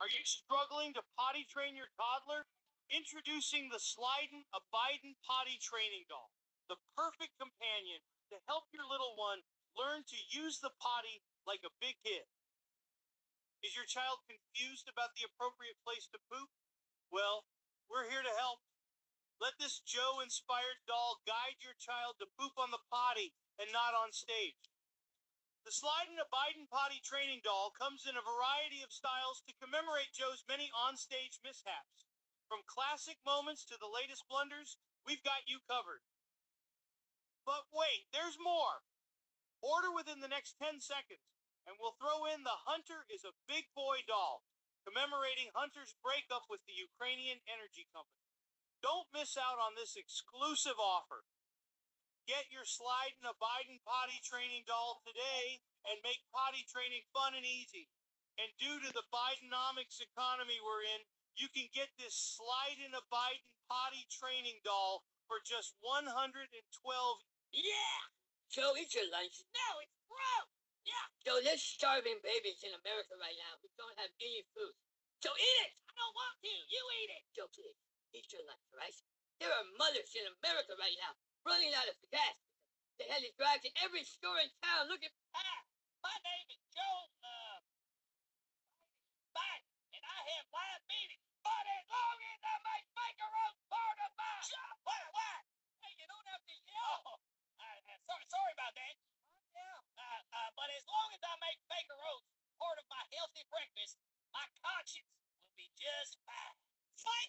Are you struggling to potty train your toddler? Introducing the Sliden Abiden Potty Training Doll, the perfect companion to help your little one learn to use the potty like a big kid. Is your child confused about the appropriate place to poop? Well, we're here to help. Let this Joe inspired doll guide your child to poop on the potty and not on stage. The Slide and Biden Potty Training Doll comes in a variety of styles to commemorate Joe's many onstage mishaps. From classic moments to the latest blunders, we've got you covered. But wait, there's more. Order within the next 10 seconds, and we'll throw in the Hunter is a Big Boy doll, commemorating Hunter's breakup with the Ukrainian energy company. Don't miss out on this exclusive offer. Get your slide in a Biden potty training doll today and make potty training fun and easy. And due to the Bidenomics economy we're in, you can get this slide in a Biden potty training doll for just 112 Yeah! Joe, eat your lunch. No, it's gross! Yeah! Joe, there's starving babies in America right now who don't have any food. So eat it! I don't want to! You eat it! Joe, please, eat your lunch, right? There are mothers in America right now running out of gas. They had is driving to every store in town looking for gas. My name is Joe uh, Biden, and I have diabetes. But as long as I make macarons part of my job, why, why? Hey, you don't have to yell. I, I, sorry, sorry about that. Yeah. Uh, uh, but as long as I make Baker Oats part of my healthy breakfast, my conscience will be just fine. Baker!